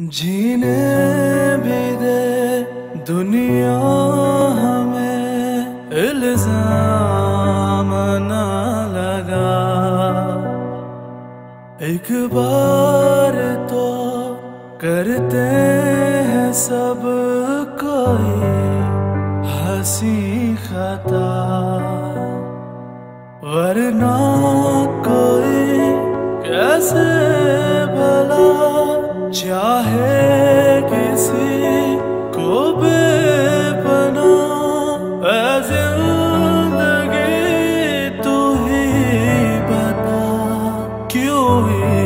जीने भी दे दुनिया हमें इल्ज़ाम न लगा। एक बार तो करते हैं सब कोई हँसी खता। वरना कोई कैसे भला चाहे que eu